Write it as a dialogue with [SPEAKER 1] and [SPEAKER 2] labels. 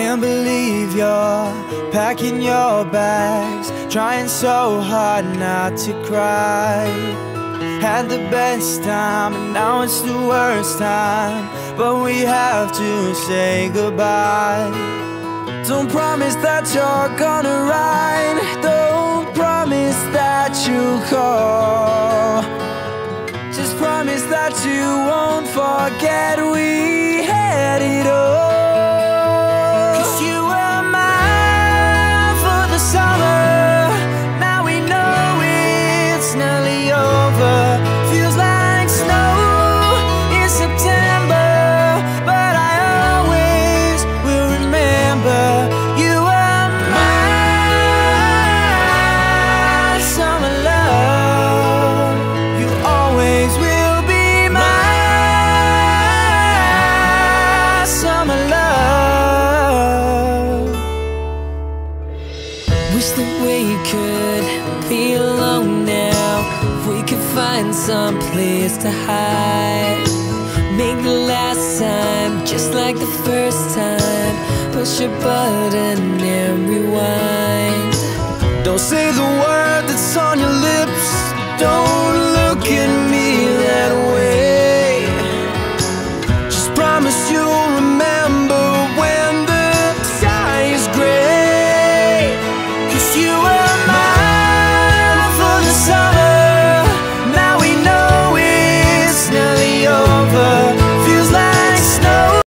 [SPEAKER 1] Can't believe you're packing your bags, trying so hard not to cry. Had the best time, and now it's the worst time. But we have to say goodbye. Don't promise that you're gonna ride. Don't promise that you'll call. Just promise that you won't forget we had it all. summer. Now we know it's nearly over. Feels like
[SPEAKER 2] Wish that we could be alone now. We could find some place to hide. Make the last time just like the first time. Push a button and rewind.
[SPEAKER 1] Don't say the word that's on your lips. Don't